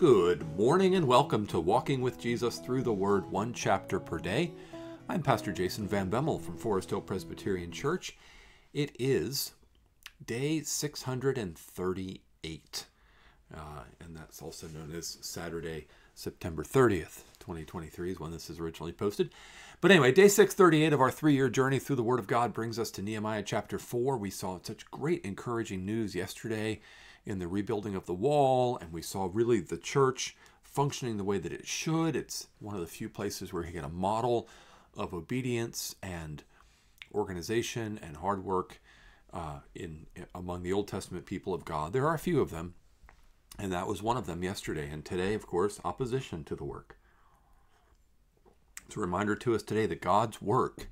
Good morning and welcome to Walking with Jesus Through the Word, one chapter per day. I'm Pastor Jason Van Bemmel from Forest Hill Presbyterian Church. It is day 638, uh, and that's also known as Saturday, September 30th, 2023 is when this is originally posted. But anyway, day 638 of our three year journey through the Word of God brings us to Nehemiah chapter 4. We saw such great encouraging news yesterday in the rebuilding of the wall, and we saw really the church functioning the way that it should. It's one of the few places where you get a model of obedience and organization and hard work uh, in among the Old Testament people of God. There are a few of them, and that was one of them yesterday. And today, of course, opposition to the work. It's a reminder to us today that God's work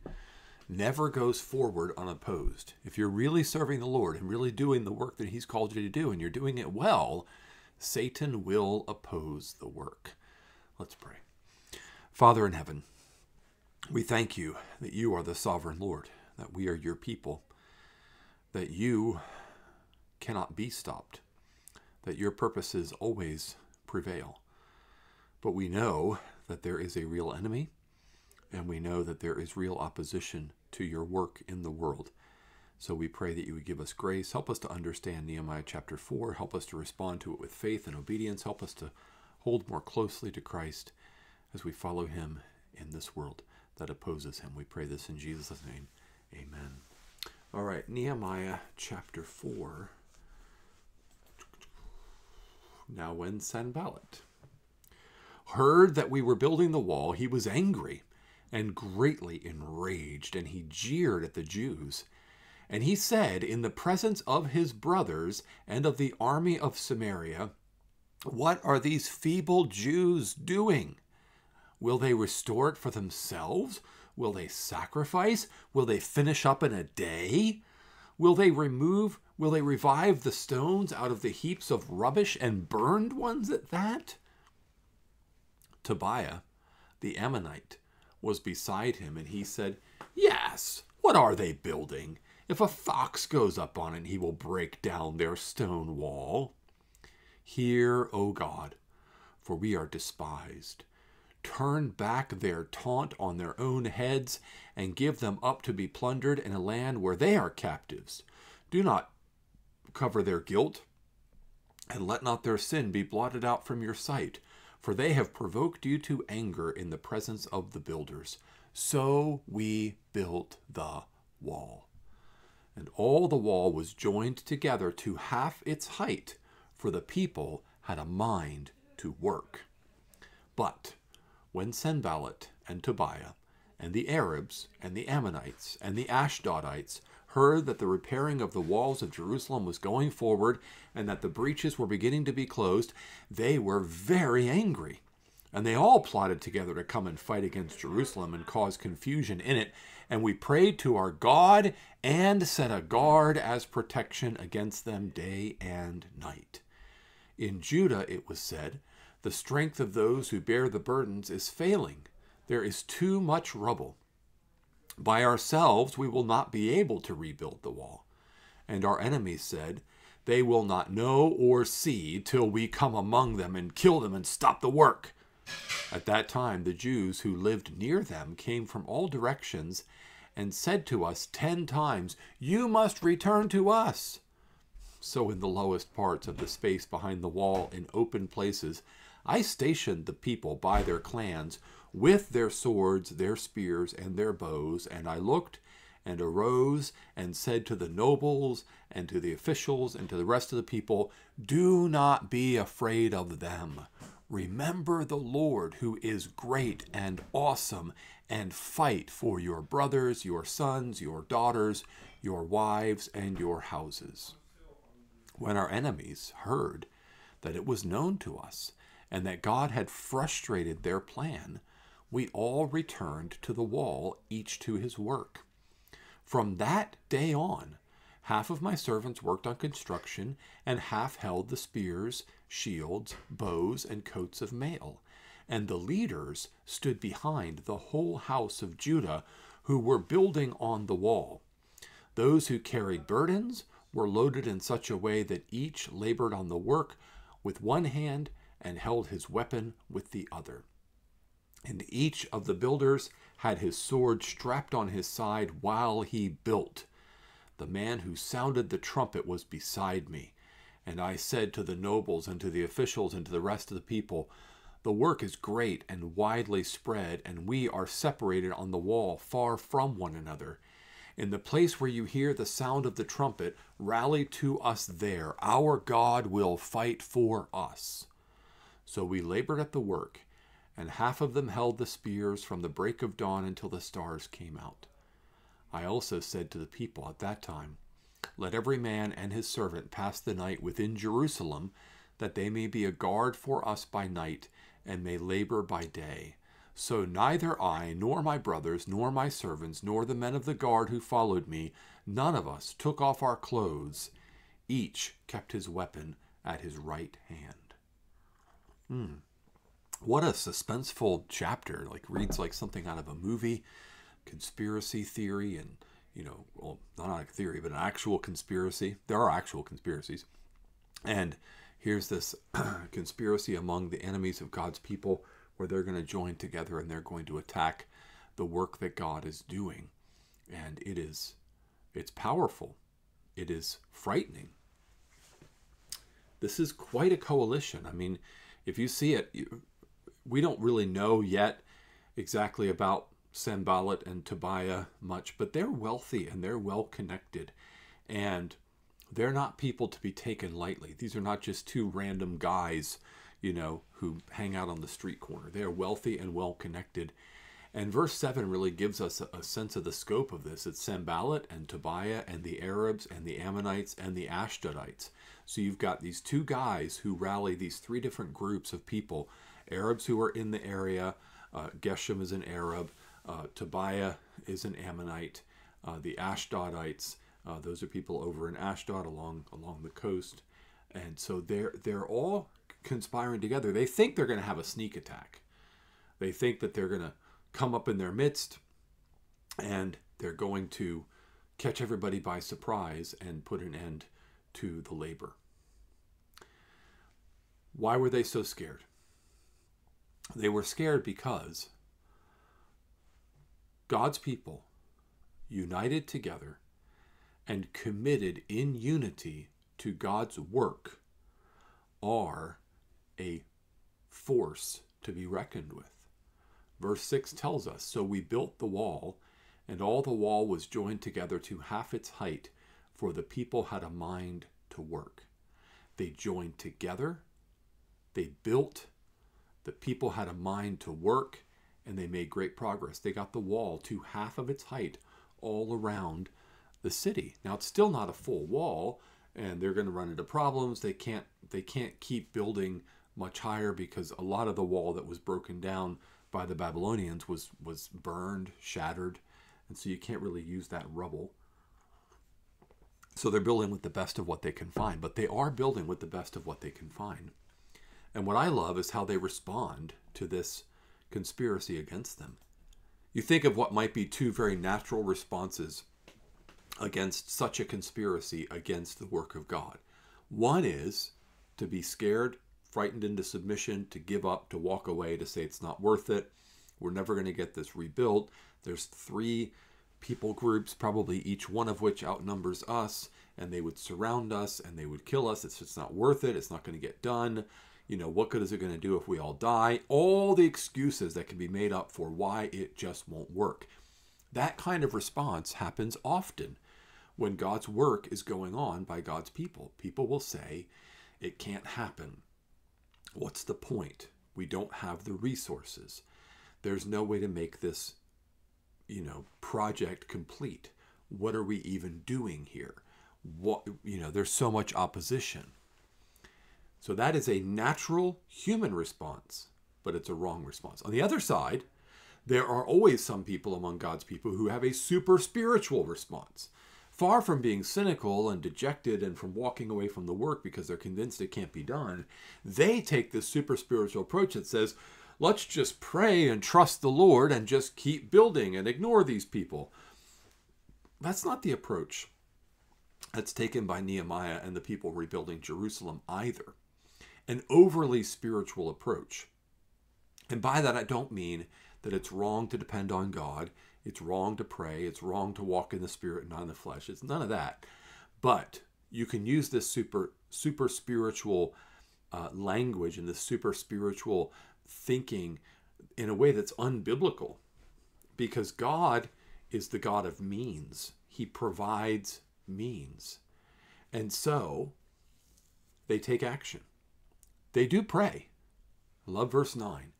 never goes forward unopposed. If you're really serving the Lord and really doing the work that He's called you to do and you're doing it well, Satan will oppose the work. Let's pray. Father in heaven, we thank you that you are the sovereign Lord, that we are your people, that you cannot be stopped, that your purposes always prevail. But we know that there is a real enemy, and we know that there is real opposition to your work in the world. So we pray that you would give us grace. Help us to understand Nehemiah chapter 4. Help us to respond to it with faith and obedience. Help us to hold more closely to Christ as we follow him in this world that opposes him. We pray this in Jesus' name. Amen. All right, Nehemiah chapter 4. Now, when Sanballat heard that we were building the wall, he was angry and greatly enraged, and he jeered at the Jews. And he said, in the presence of his brothers and of the army of Samaria, What are these feeble Jews doing? Will they restore it for themselves? Will they sacrifice? Will they finish up in a day? Will they remove, will they revive the stones out of the heaps of rubbish and burned ones at that? Tobiah, the Ammonite, was beside him, and he said, Yes, what are they building? If a fox goes up on it, he will break down their stone wall. Hear, O God, for we are despised. Turn back their taunt on their own heads, and give them up to be plundered in a land where they are captives. Do not cover their guilt, and let not their sin be blotted out from your sight for they have provoked you to anger in the presence of the builders. So we built the wall. And all the wall was joined together to half its height, for the people had a mind to work. But when Sanballat and Tobiah and the Arabs and the Ammonites and the Ashdodites heard that the repairing of the walls of Jerusalem was going forward and that the breaches were beginning to be closed, they were very angry. And they all plotted together to come and fight against Jerusalem and cause confusion in it. And we prayed to our God and set a guard as protection against them day and night. In Judah, it was said, the strength of those who bear the burdens is failing. There is too much rubble. By ourselves we will not be able to rebuild the wall. And our enemies said, They will not know or see till we come among them and kill them and stop the work. At that time the Jews who lived near them came from all directions and said to us ten times, You must return to us. So, in the lowest parts of the space behind the wall, in open places, I stationed the people by their clans with their swords, their spears, and their bows. And I looked and arose and said to the nobles and to the officials and to the rest of the people, Do not be afraid of them. Remember the Lord who is great and awesome, and fight for your brothers, your sons, your daughters, your wives, and your houses. When our enemies heard that it was known to us, and that God had frustrated their plan, we all returned to the wall, each to his work. From that day on, half of my servants worked on construction, and half held the spears, shields, bows, and coats of mail. And the leaders stood behind the whole house of Judah, who were building on the wall. Those who carried burdens were loaded in such a way that each labored on the work with one hand and held his weapon with the other. And each of the builders had his sword strapped on his side while he built. The man who sounded the trumpet was beside me. And I said to the nobles and to the officials and to the rest of the people, The work is great and widely spread, and we are separated on the wall far from one another. In the place where you hear the sound of the trumpet, rally to us there. Our God will fight for us. So we labored at the work, and half of them held the spears from the break of dawn until the stars came out. I also said to the people at that time, Let every man and his servant pass the night within Jerusalem, that they may be a guard for us by night, and may labor by day. So neither I, nor my brothers, nor my servants, nor the men of the guard who followed me, none of us took off our clothes. Each kept his weapon at his right hand. Hmm. What a suspenseful chapter. Like, reads like something out of a movie, conspiracy theory, and, you know, well, not a theory, but an actual conspiracy. There are actual conspiracies. And here's this conspiracy among the enemies of God's people where they're going to join together and they're going to attack the work that God is doing. And it is it's powerful. It is frightening. This is quite a coalition. I mean, if you see it, you, we don't really know yet exactly about Sanballat and Tobiah much, but they're wealthy and they're well connected. And they're not people to be taken lightly. These are not just two random guys you know, who hang out on the street corner. They are wealthy and well connected. And verse 7 really gives us a, a, sense of the scope of this. It's Sanballat and Tobiah and the Arabs and the Ammonites and the Ashdodites. So you've got these two guys who rally these three different groups of people Arabs who are in the area, uh, Geshem is an Arab, uh, Tobiah is an Ammonite, uh, the Ashdodites, uh, those are people over in Ashdod along along the coast. And so they're they're all conspiring together. They think they're going to have a sneak attack. They think that they're going to come up in their midst and they're going to catch everybody by surprise and put an end to the labor. Why were they so scared? They were scared because God's people united together and committed in unity to God's work are a force to be reckoned with. Verse 6 tells us So we built the wall, and all the wall was joined together to half its height, for the people had a mind to work. They joined together, they built, the people had a mind to work, and they made great progress. They got the wall to half of its height all around the city. Now, it's still not a full wall, and they're going to run into problems. They can't they can't keep building much higher because a lot of the wall that was broken down by the Babylonians was was burned, shattered, and so you can't really use that rubble. So they're building with the best of what they can find, but they are building with the best of what they can find. And what I love is how they respond to this conspiracy against them. You think of what might be two very natural responses against such a conspiracy against the work of God. One is to be scared frightened into submission, to give up, to walk away, to say it's not worth it. We're never going to get this rebuilt. There's three people groups, probably each one of which outnumbers us, and they would surround us and they would kill us. It's just not worth it. It's not going to get done. You know, what good is it going to do if we all die? All the excuses that can be made up for why it just won't work. That kind of response happens often when God's work is going on by God's people. People will say, it can't happen. What's the point? We don't have the resources. There's no way to make this, you know, project complete. What are we even doing here? What, you know, there's so much opposition. So that is a natural human response, but it's a wrong response. On the other side, there are always some people among God's people who have a super spiritual response. Far from being cynical and dejected and from walking away from the work because they're convinced it can't be done, they take this super spiritual approach that says, let's just pray and trust the Lord and just keep building and ignore these people. That's not the approach that's taken by Nehemiah and the people rebuilding Jerusalem either. An overly spiritual approach. And by that, I don't mean that it's wrong to depend on God, it's wrong to pray, it's wrong to walk in the spirit and not in the flesh. It's none of that. But you can use this super super spiritual uh, language and this super spiritual thinking in a way that's unbiblical because God is the God of means. He provides means. And so they take action. They do pray. I love verse 9.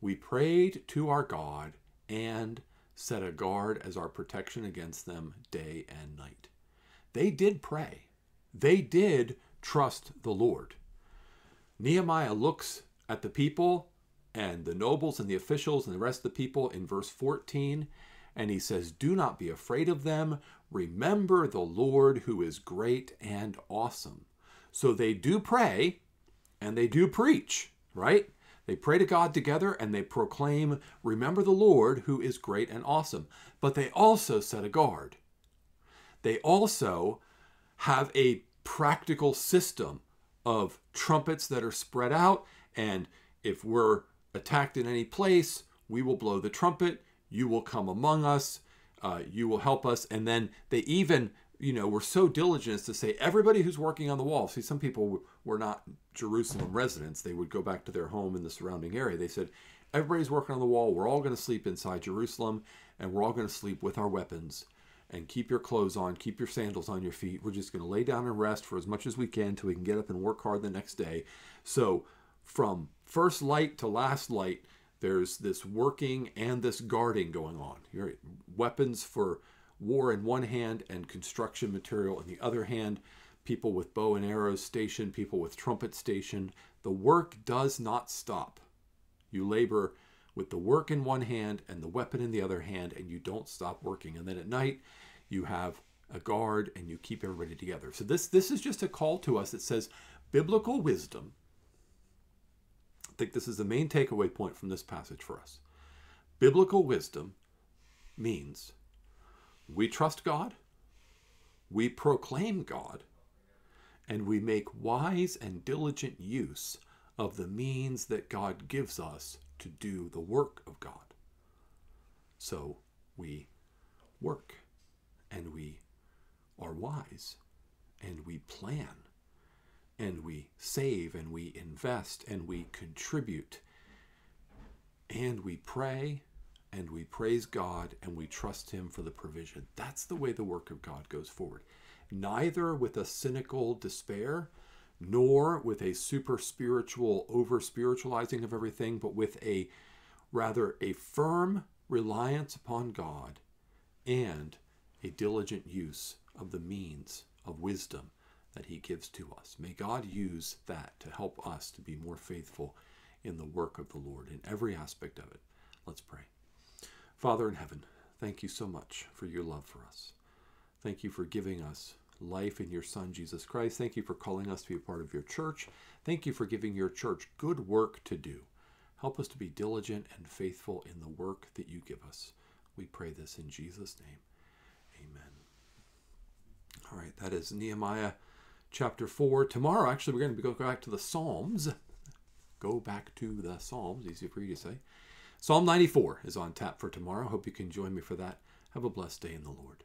We prayed to our God and set a guard as our protection against them day and night. They did pray. They did trust the Lord. Nehemiah looks at the people and the nobles and the officials and the rest of the people in verse 14 and he says, Do not be afraid of them. Remember the Lord who is great and awesome. So they do pray and they do preach, right? They pray to God together and they proclaim, Remember the Lord who is great and awesome. But they also set a guard. They also have a practical system of trumpets that are spread out. And if we're attacked in any place, we will blow the trumpet you will come among us. Uh, you will help us. And then they even, you know, were so diligent to say, everybody who's working on the wall. See, some people were not Jerusalem residents. They would go back to their home in the surrounding area. They said, everybody's working on the wall. We're all going to sleep inside Jerusalem, and we're all going to sleep with our weapons. And keep your clothes on, keep your sandals on your feet. We're just going to lay down and rest for as much as we can until we can get up and work hard the next day. So, from first light to last light, there's this working and this guarding going on. Your weapons for war in one hand and construction material in the other hand. People with bow and arrows stationed, people with trumpet stationed. The work does not stop. You labor with the work in one hand and the weapon in the other hand, and you don't stop working. And then at night, you have a guard and you keep everybody together. So this this is just a call to us that says biblical wisdom I think this is the main takeaway point from this passage for us. Biblical wisdom means we trust God, we proclaim God, and we make wise and diligent use of the means that God gives us to do the work of God. So we work and we are wise and we plan and we save and we invest and we contribute and we pray and we praise God and we trust Him for the provision. That's the way the work of God goes forward. Neither with a cynical despair, nor with a super spiritual over spiritualizing of everything, but with a rather a firm reliance upon God and a diligent use of the means of wisdom that He gives to us. May God use that to help us to be more faithful in the work of the Lord in every aspect of it. Let's pray. Father in heaven, thank you so much for your love for us. Thank you for giving us life in your Son, Jesus Christ. Thank you for calling us to be a part of your church. Thank you for giving your church good work to do. Help us to be diligent and faithful in the work that you give us. We pray this in Jesus' name. Amen. All right, that is Nehemiah chapter 4. Tomorrow, actually, we're going to go back to the Psalms. Go back to the Psalms, easy for you to say. Psalm 94 is on tap for tomorrow. Hope you can join me for that. Have a blessed day in the Lord.